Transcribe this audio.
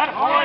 Hadi.